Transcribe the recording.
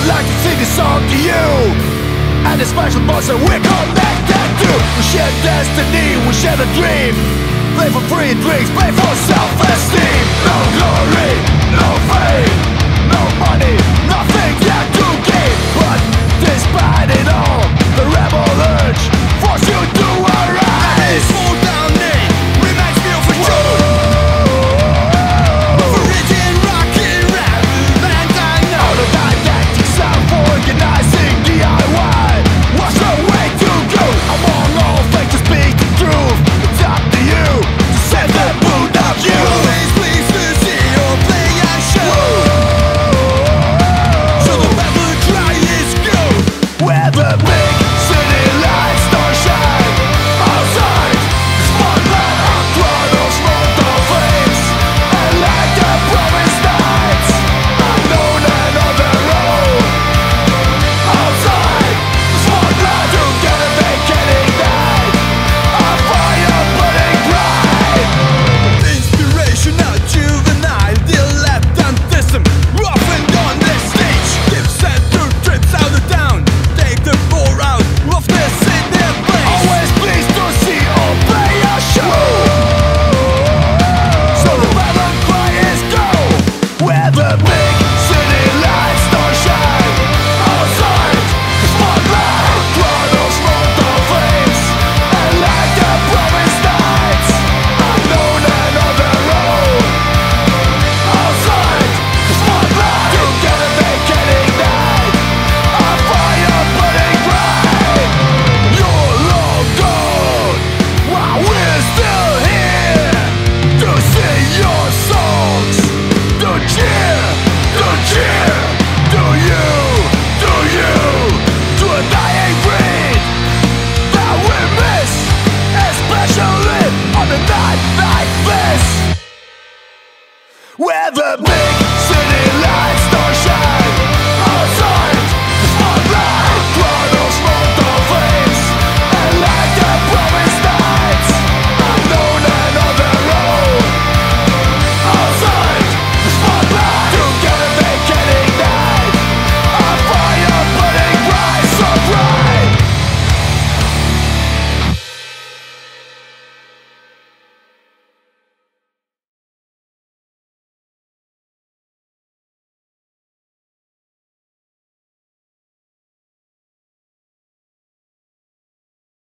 would like to sing this song to you. And the special monster we're connected to We share destiny, we share a dream. Play for free and drinks, play for self-esteem. No glory. never make